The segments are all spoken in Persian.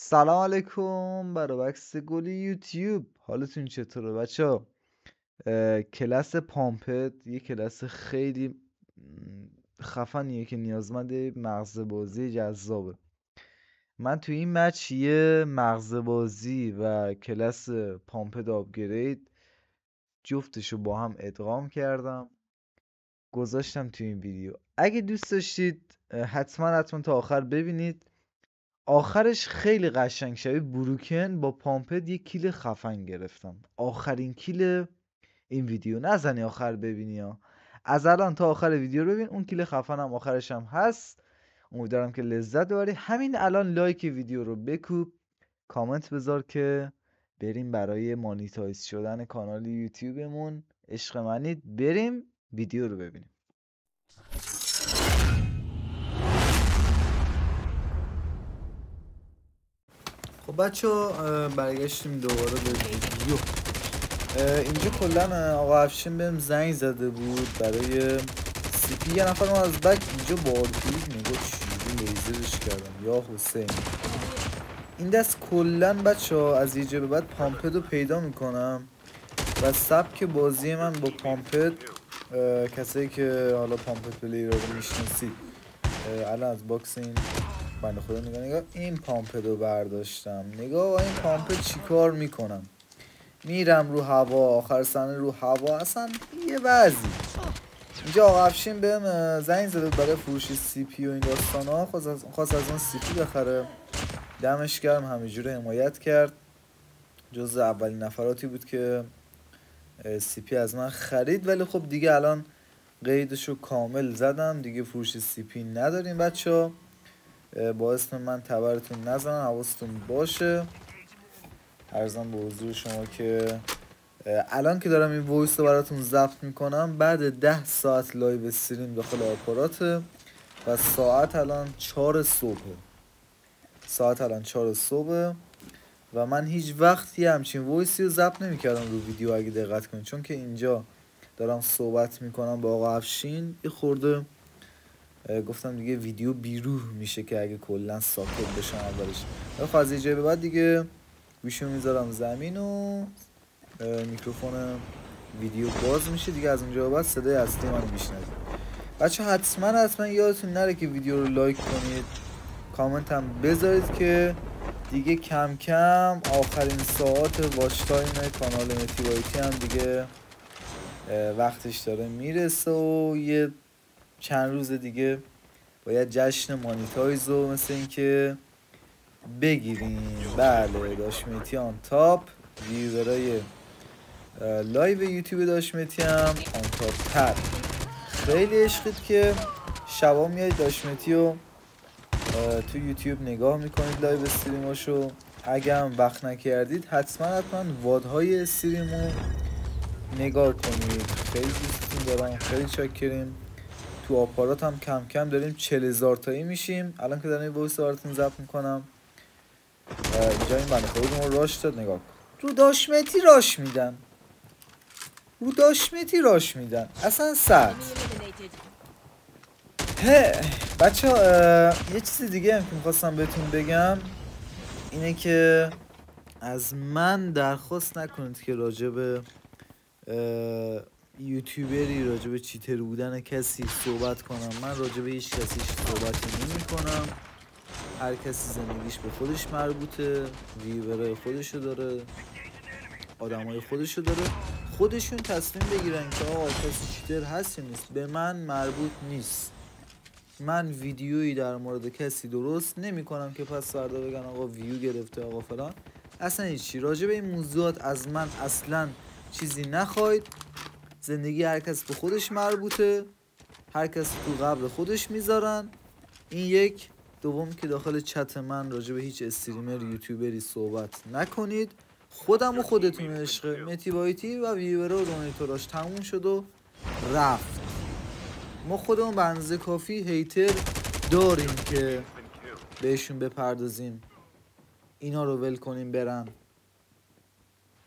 سلام علیکم بکس گلی یوتیوب. حالتون چطوره بچه کلاس پامپت یه کلاس خیلی خفنیه که نیازمند مغز بازی جذابه. من تو این مچ یه مغز بازی و کلاس پامپت آپگرید جفتشو با هم ادغام کردم. گذاشتم تو این ویدیو. اگه دوست داشتید حتما حتما تا آخر ببینید. آخرش خیلی قشنگ شبیه بروکن با Pumped یه kill خفن گرفتم. آخرین kill این ویدیو. نزنی آخر ببینی ها. از الان تا آخر ویدیو رو ببین اون kill خفن هم آخرش هم هست. امیدوارم که لذت ببری. همین الان لایک ویدیو رو بکوب. کامنت بذار که بریم برای monetize شدن کانال یوتیوبمون. عشق منید. بریم ویدیو رو ببینیم. خب بچه برگشتیم دوباره به ویدیو اینجا کلا آقا افشین بهم زنگ زده بود برای سی پی. یه نفر از بک اینجا بارکلید نگاه چیزی لیزرش کردم. یا حسین. این دست کلا بچه ها از یه به بعد پامپد رو پیدا می‌کنم و سبک بازی من با پامپد کسایی که حالا پامپد پلی رو می‌شناسید الان از box این بنده خدا نگاه نگاه این Pumped رو برداشتم. نگاه این Pumped چیکار می‌کنم؟ میرم رو هوا آخر سنه رو هوا. اصلا یه وضعی. اینجا آقا افشین بهم زنگ زده برای فروش CP و این داستان ها خواست از, اون CP بخره. دمش گرم همینجور حمایت کرد. جز اولین نفراتی بود که CP از من خرید. ولی خب دیگه الان قیدش رو کامل زدم. دیگه فروش CP نداریم بچه ها با اسم من تبرتون نزنن حواستون باشه. عرضم به حضور شما که الان که دارم این voice رو براتون ضبط می‌کنم بعد ده ساعت live stream داخل آپارات. و ساعت الان چهار صبح ساعت الان چهار صبح و من هیچ وقتی همچین voice ی رو ضبط نمی‌کردم رو ویدیو اگه دقت کنید. چون که اینجا دارم صحبت می‌کنم با آقا افشین. یه خورده گفتم دیگه ویدیو بیروح میشه که اگه کلا ساکت بشم اولش. خب از اینجا به بعد دیگه گوشو می‌ذارم زمین و میکروفون ویدیو باز میشه. دیگه از اونجا بعد صدای اصلی من میشنوید. بچه حتما حتما یادتون نره که ویدیو رو لایک کنید. کامنت هم بذارید که دیگه کم کم آخرین ساعت watch time کانال متیوایتی هم دیگه وقتش داره می‌رسه و یه چند روز دیگه باید جشن monetize رو مثل اینکه بگیریم. بله داشمیتی on top viewer ای live یوتیوب داشمیتی هم on top تر. خیلی عشقید که شبا میایید داشمیتی رو تو یوتیوب نگاه می‌کنید live stream اشو. اگه هم وقت نکردید حتما حتما وادهای استریم رو نگاه کنید. خیلی دوستتون دارم خیلی چاکریم. تو آپارات هم کم کم داریم چل هزار تایی میشیم. الان که دارم این وایس براتون ضبط می‌کنم. اینجا این بنده خودمون راش داد نگاه کن. رو داشمتی راش میدن. رو داشمتی راش میدن. اصلا سرد. بچه ها یه چیز دیگه هم که می‌خواستم بهتون بگم اینه که از من درخواست نکنید که راجب یوتیوبری راجع به چیتر بودن کسی صحبت کنم. من راجع به هیچ کسی صحبت نمی کنم. هر کسی زندگیش به خودش مربوطه ویورای خودشو داره آدمای خودشو داره. خودشون تصمیم بگیرن که آقا کسی چیتر هست یا نیست. به من مربوط نیست. من ویدیویی در مورد کسی درست نمی کنم که پس فردا بگن آقا ویو گرفته آقا فلان. اصلا هیچی. راجع به این موضوعات از من اصلا چیزی نخواید زندگی هر کس به خودش مربوطه هر کس تو قبل خودش می‌ذارن. این یک. دوم که داخل چت من راجع به هیچ استریمر یوتیوبری صحبت نکنید. خودم و خودتون عشق متی و ویور و دونیتوراش تموم شد و رفت. ما خودمون به کافی hater داریم که بهشون بپردازیم. اینا رو ول کنیم برن.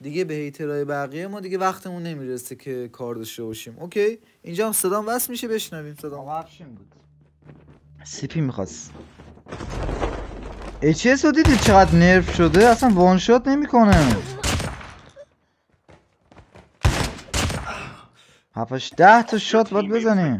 دیگه به hater های بقیه ما دیگه وقتمون نمی‌رسه که کار داشته باشیم. okay؟ اینجا هم صدام وصل میشه بشنویم صدام. افشین بود. CP می‌خواست. HS رو دیدی چقدر nerf شده؟ اصلا one shot نمی‌کنه. هفتش ده تا شات باید بزنی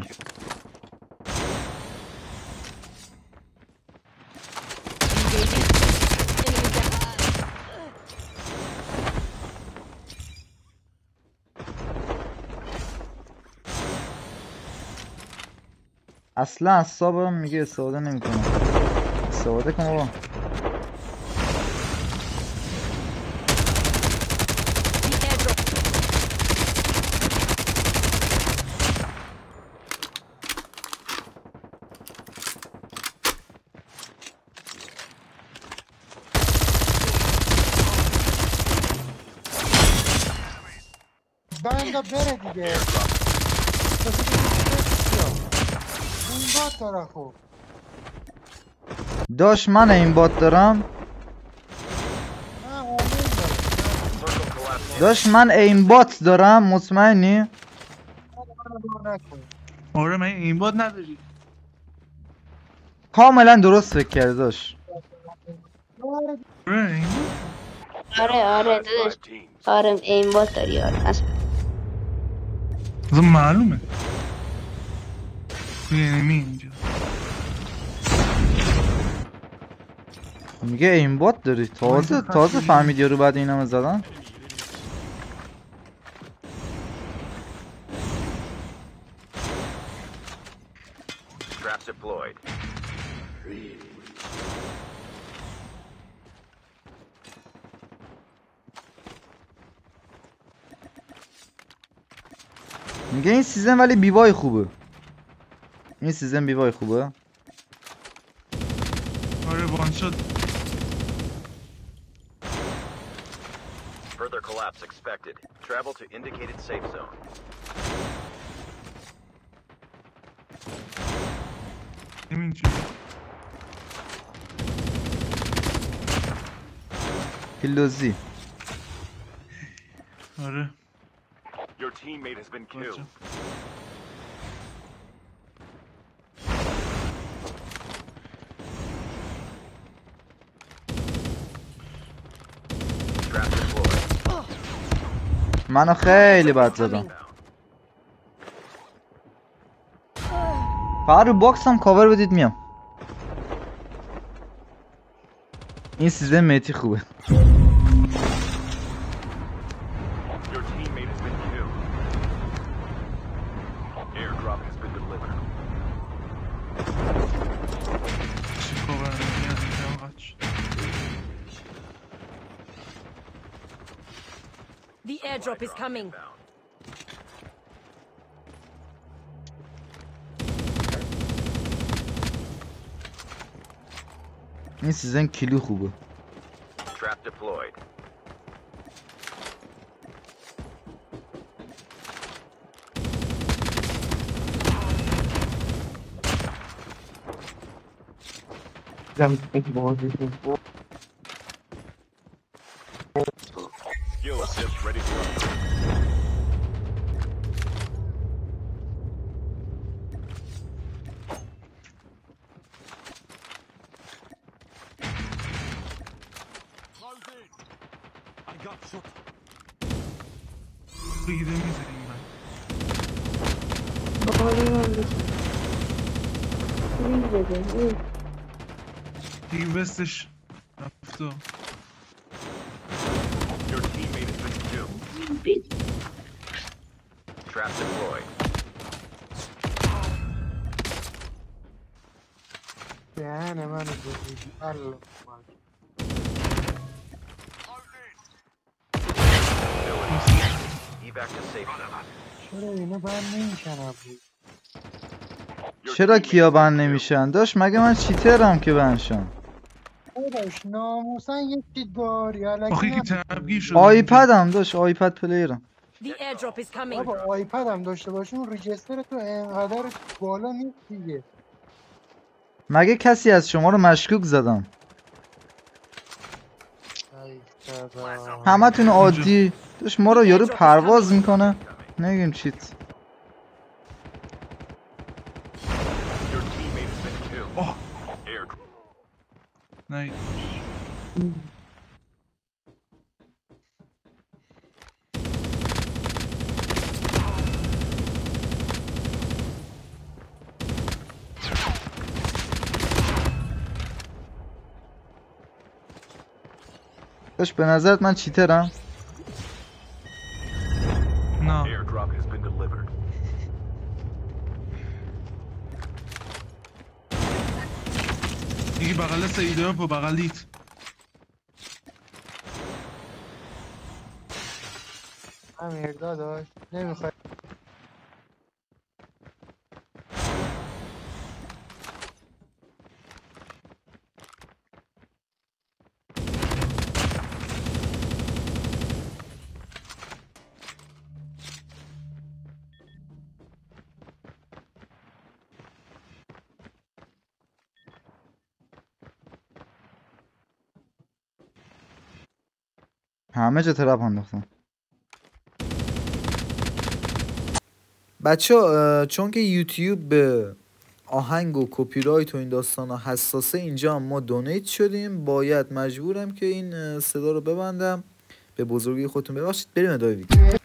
اصلا اصابم میگه استفاده نمی‌کنم استفاده کن بابا. بنده بره دیگه این بات داره خوب داش من این بات دارم. نه اومین داره داش من این بات دارم مطمئنی؟ آره من این باد نداری. کاملا درست فکر کرده داش. آره، آره آره داداش. آره این بات داری آره اصلا معلومه. توی انمی اینجا میگه این بات داری تازه تازه. فهمید یارو بعد این همه زدن. میگه این سیزن ولی بیوای خوبه Mislim bi vojhu bo. Already one shot. Further collapse expected. Travel to indicated safe zone. Emin Pillozi. Your teammate has been killed. منو خیلی بد زدم فقط رو box هم کاور بدید میام. این season میتی خوبه. airdrop is coming. Inbound. این سیزن کیلو خوبه Trap deployed. Skill freezing is hitting back. Bowling on this. Freeze again. Ooh. He the sh. Your teammate has been killed. Bitch. Trap deployed. Yeah, I'm out of چرا اینو بند Your چرا کیا بند. نمیشن؟ داش مگه من چیترم که بندشم داداش ناموسن یکی داری آخه که تبگیر شد آیپدم داش آیپد پلیرم. The airdrop is coming. بابا آیپد هم داشته باشی اون ریجستر تو انقدر بالا نیست دیگه. مگه کسی از شما رو مشکوک زدم؟ خدا. همتون عادی. داشت ما رو یارو پرواز می‌کنه. نگیم چیت نگیم به نظرت من چیترم؟ بغل سیده په بغلیت امیر داداش نمی‌خوای همه جا ترپ انداختم بچه چون که یوتیوب به آهنگ و کپی رایت و این داستان ها حساسه اینجا ما دونیت شدیم. باید مجبورم که این صدا رو ببندم. به بزرگی خودتون ببخشید. بریم ادامه ویدیو.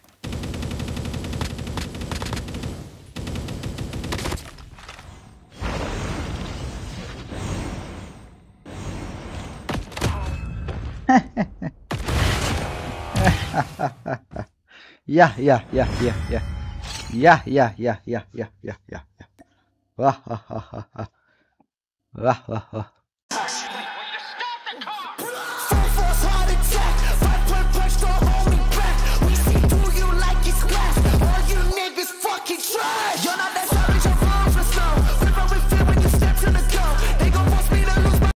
Yeah, yeah, yeah, yeah, yeah. Yeah, yeah, yeah, yeah, yeah, yeah, yeah, yeah. Wah, wah, wah, wah, wah. Wah, wah, wah.